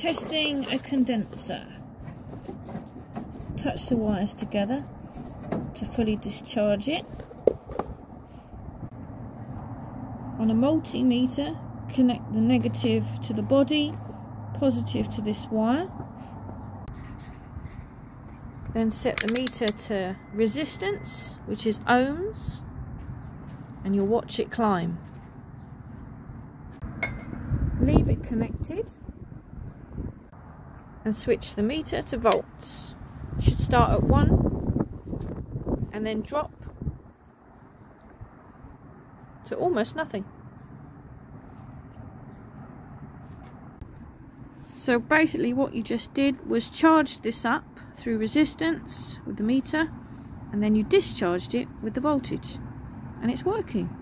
testing a condenser. Touch the wires together to fully discharge it. On a multimeter, connect the negative to the body, positive to this wire. Then set the meter to resistance, which is ohms, and you'll watch it climb. Leave it connected and switch the meter to volts. It should start at 1 and then drop to almost nothing. So basically what you just did was charge this up through resistance with the meter and then you discharged it with the voltage and it's working.